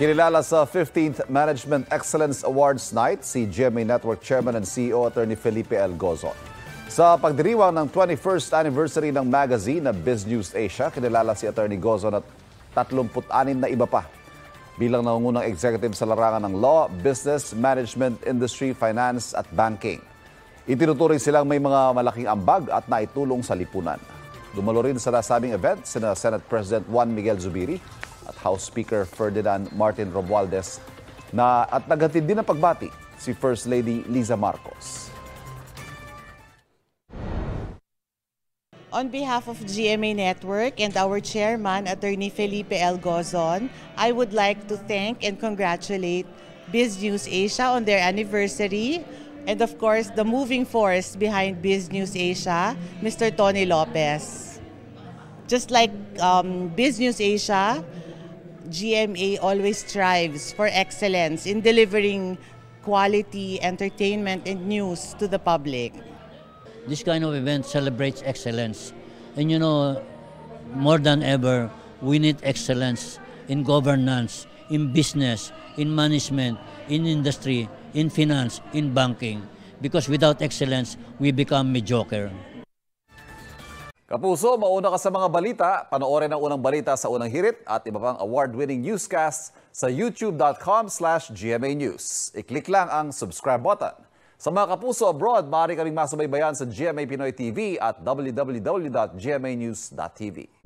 Kinilala sa 15th Management Excellence Awards Night si GMA Network Chairman and CEO Attorney Felipe L. Gozon. Sa pagdiriwang ng 21st anniversary ng magazine na Biz News Asia, kinilala si Attorney Gozon at 36 na iba pa. Bilang nangungunang executive sa larangan ng law, business, management, industry, finance at banking. Itinuturing silang may mga malaking ambag at naitulong sa lipunan. Dumalo rin sa nasabing event sina Senate President Juan Miguel Zubiri at House Speaker Ferdinand Martin Romualdez na at naghatid din ng pagbati si First Lady Liza Marcos. On behalf of GMA Network and our chairman, Attorney Felipe L. Gozon, I would like to thank and congratulate Biz News Asia on their anniversary and of course the moving force behind Biz News Asia, Mr. Tony Lopez. Just like um, Biz News Asia, GMA always strives for excellence in delivering quality entertainment and news to the public. this kind of event celebrates excellence. And you know, more than ever, we need excellence in governance, in business, in management, in industry, in finance, in banking. Because without excellence, we become mediocre. Kapuso, mauna ka sa mga balita. Panoorin ang unang balita sa unang hirit at iba pang award-winning newscasts sa youtube.com slash GMA News. I-click lang ang subscribe button. Sa mga kapuso abroad, maaari kaming masubaybayan sa GMA Pinoy TV at www.gmanews.tv.